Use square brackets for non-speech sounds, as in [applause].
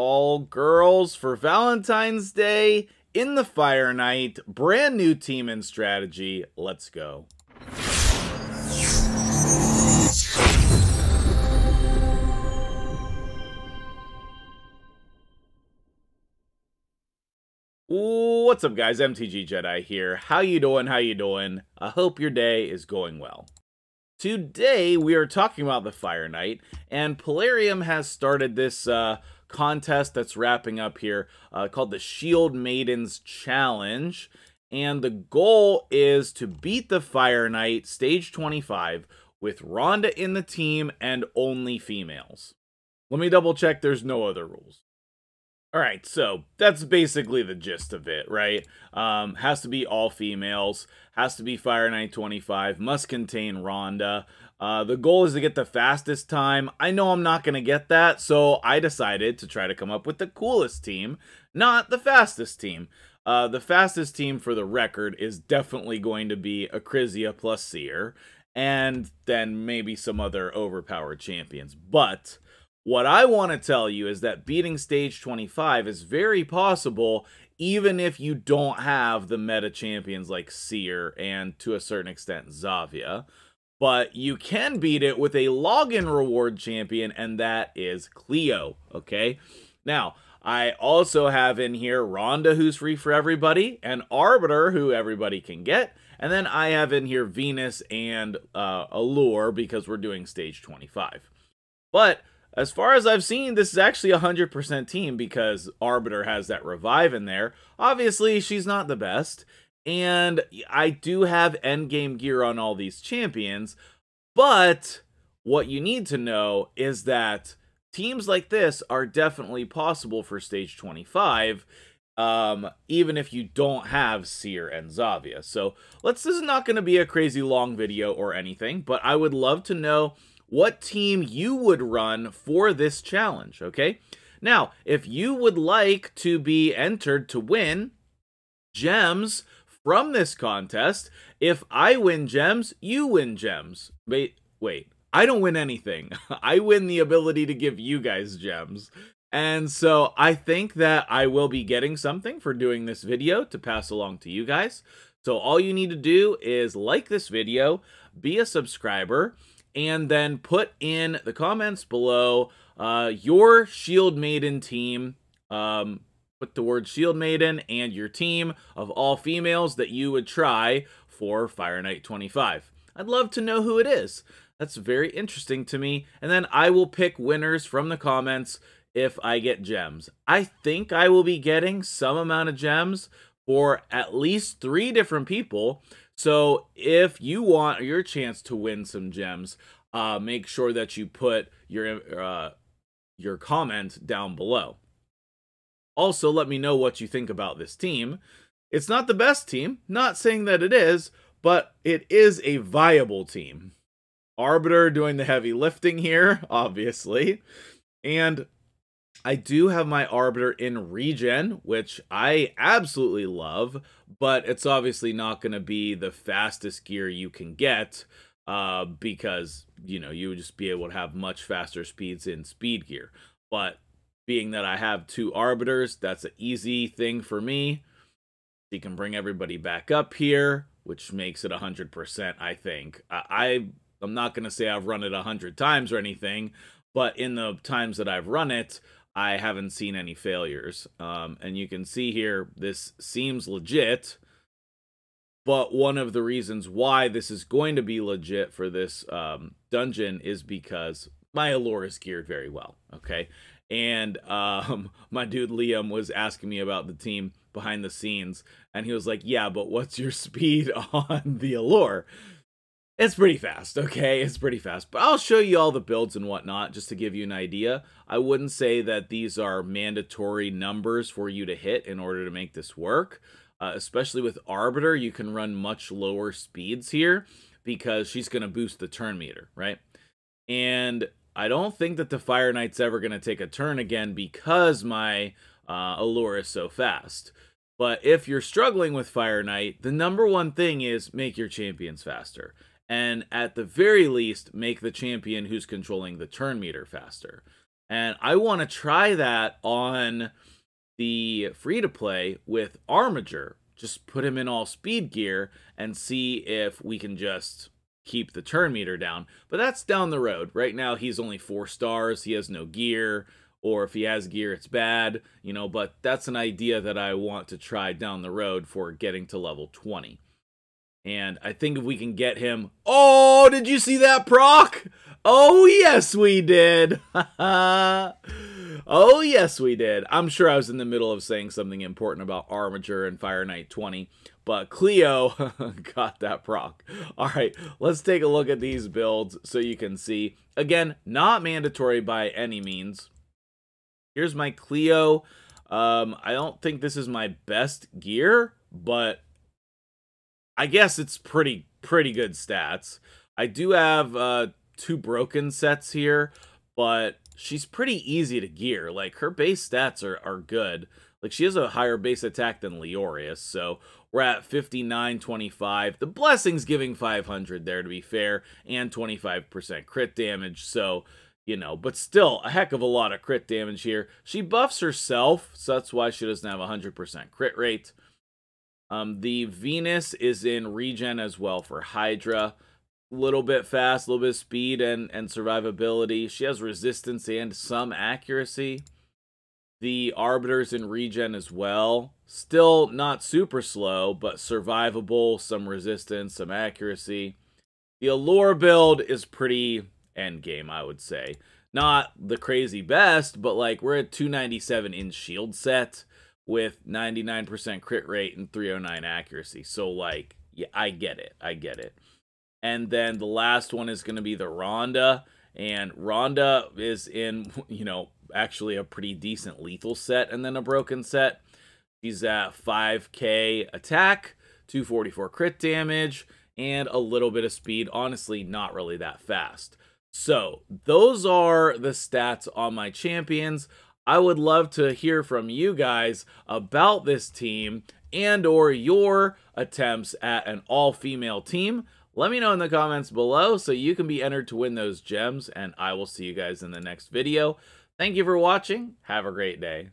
all girls for Valentine's Day in the Fire Knight. Brand new team and strategy. Let's go. What's up guys, MTG Jedi here. How you doing, how you doing? I hope your day is going well. Today we are talking about the Fire Knight, and Plarium has started this uh, contest that's wrapping up here uh, called the Shield Maidens Challenge. And the goal is to beat the Fire Knight stage 25 with Ronda in the team and only females. Let me double check there's no other rules. All right, so that's basically the gist of it, right? Um, has to be all females, has to be Fire Knight 25, must contain Ronda. Uh, the goal is to get the fastest time. I know I'm not going to get that, so I decided to try to come up with the coolest team, not the fastest team. Uh, the fastest team for the record is definitely going to be Acrizia plus Seer, and then maybe some other overpowered champions. But what I want to tell you is that beating stage 25 is very possible even if you don't have the meta champions like Seer and to a certain extent Xayah. But you can beat it with a login reward champion, and that is Cleo. Okay. Now, I also have in here Ronda, who's free for everybody, and Arbiter, who everybody can get. And then I have in here Venus and uh, Allure because we're doing stage 25. But as far as I've seen, this is actually a 100% team because Arbiter has that revive in there. Obviously, she's not the best. And I do have endgame gear on all these champions. But what you need to know is that teams like this are definitely possible for stage 25 um, even if you don't have Seer and Xayah. So let's, this is not going to be a crazy long video or anything, but I would love to know what team you would run for this challenge, okay? Now, if you would like to be entered to win gems from this contest, if I win gems, you win gems. Wait, wait. I don't win anything. [laughs] I win the ability to give you guys gems. And so I think that I will be getting something for doing this video to pass along to you guys. So all you need to do is like this video, be a subscriber, and then put in the comments below uh, your Shield Maiden team. Um, put the word Shield Maiden and your team of all females that you would try for Fire Knight 25. I'd love to know who it is. That's very interesting to me. And then I will pick winners from the comments if I get gems. I think I will be getting some amount of gems for at least three different people. So if you want your chance to win some gems, uh, make sure that you put your uh, your comment down below. Also, let me know what you think about this team. It's not the best team, not saying that it is, but it is a viable team. Arbiter doing the heavy lifting here, [laughs] obviously. And I do have my Arbiter in regen, which I absolutely love, but it's obviously not going to be the fastest gear you can get uh, because, you know, you would just be able to have much faster speeds in speed gear. But being that I have two Arbiters, that's an easy thing for me. He can bring everybody back up here, which makes it 100%, I think. I, I I'm not going to say I've run it 100 times or anything, but in the times that I've run it, I haven't seen any failures. Um, and you can see here, this seems legit. But one of the reasons why this is going to be legit for this um, dungeon is because my allure is geared very well. Okay. And um, [laughs] my dude Liam was asking me about the team behind the scenes. And he was like, Yeah, but what's your [laughs] speed on the allure? It's pretty fast, okay? It's pretty fast. But I'll show you all the builds and whatnot just to give you an idea. I wouldn't say that these are mandatory numbers for you to hit in order to make this work. Uh, especially with Arbiter, you can run much lower speeds here because she's going to boost the turn meter, right? And I don't think that the Fire Knight's ever going to take a turn again because my uh, Allure is so fast. But if you're struggling with Fire Knight, the number one thing is make your champions faster and at the very least make the champion who's controlling the turn meter faster. And I want to try that on the free to play with Armiger. Just put him in all speed gear and see if we can just keep the turn meter down. But that's down the road. Right now, he's only four stars. He has no gear, or if he has gear, it's bad, you know. But that's an idea that I want to try down the road for getting to level 20. And I think if we can get him. Oh, did you see that proc? Oh, yes, we did. [laughs] oh, yes, we did. I'm sure I was in the middle of saying something important about Armiger and Fire Knight 20, but Cleo [laughs] got that proc. All right, let's take a look at these builds so you can see. Again, not mandatory by any means. Here's my Cleo. Um, I don't think this is my best gear, but I guess it's pretty pretty good stats. I do have uh, two broken sets here, but she's pretty easy to gear. Like her base stats are are good. Like she has a higher base attack than Leorius, so we're at 59.25. The blessing's giving 500 there to be fair, and 25% crit damage. So you know, but still a heck of a lot of crit damage here. She buffs herself, so that's why she doesn't have 100% crit rate. Um, the Venus is in regen as well for Hydra. Little bit fast, a little bit of speed and, and survivability. She has resistance and some accuracy. The Arbiter's in regen as well. Still not super slow, but survivable, some resistance, some accuracy. The Allure build is pretty end game, I would say. Not the crazy best, but like we're at 297 in shield set with 99% crit rate and 309 accuracy. So like, yeah, I get it. I get it. And then the last one is going to be the Ronda. And Ronda is in, [laughs] you know, actually a pretty decent lethal set and then a broken set. She's at 5k attack, 244 crit damage, and a little bit of speed. Honestly, not really that fast. So, those are the stats on my champions. I would love to hear from you guys about this team and or your attempts at an all-female team. Let me know in the comments below so you can be entered to win those gems, and I will see you guys in the next video. Thank you for watching. Have a great day.